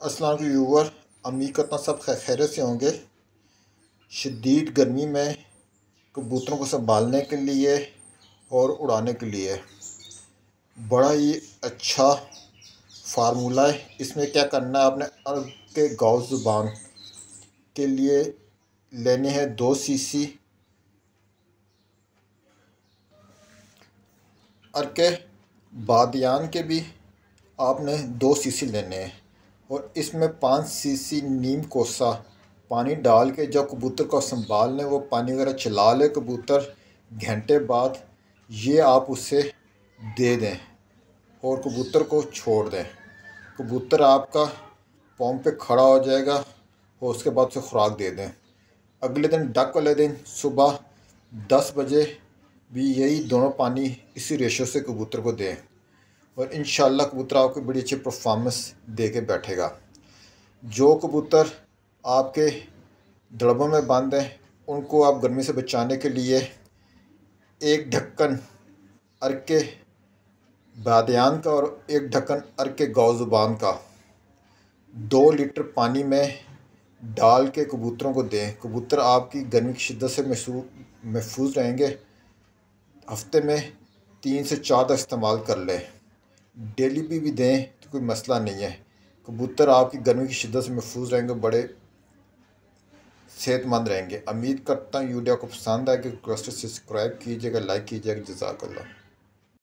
अस्सलाम व्यूवर उम्मीद करता सब खैर से होंगे। शदीद गर्मी में कबूतरों को संभालने के लिए और उड़ाने के लिए। बड़ा ही अच्छा फार्मूला है। इसमें क्या करना है? आपने अर्ब के गाँव ज़ुबान के लिए लेने हैं दो सीसी। अर्के बादियान के भी आपने दो सीसी लेने हैं। और इसमें पाँच सीसी नीम कोसा, पानी डाल के जब कबूतर को संभाल लें वो पानी वगैरह चला ले कबूतर घंटे बाद। ये आप उसे दे दें और कबूतर को छोड़ दें। कबूतर आपका पॉम पे खड़ा हो जाएगा और उसके बाद उसे खुराक दे दें। अगले दिन, डक वाले दिन सुबह दस बजे भी यही दोनों पानी इसी रेशो से कबूतर को दें। और इन कबूतर आपको बड़ी अच्छी परफॉर्मेंस दे के बैठेगा। जो कबूतर आपके दड़बों में बंद हैं, उनको आप गर्मी से बचाने के लिए एक ढक्कन अरके बादयान का और एक ढक्कन अरके गौ ज़ुबान का दो लीटर पानी में डाल के कबूतरों को दें। कबूतर आपकी गर्मी की शिद्दत से महफूज रहेंगे। हफ़्ते में तीन से चार तक इस्तेमाल कर लें। डेली भी भी दें तो कोई मसला नहीं है। कबूतर आपकी गर्मी की शिद्दत से महफूज रहेंगे, बड़े सेहतमंद रहेंगे। उम्मीद करता हूँ वीडियो को पसंद आएगी रिक्वेस्ट सब्सक्राइब कीजिएगा लाइक कीजिएगा, जजाकल्ला।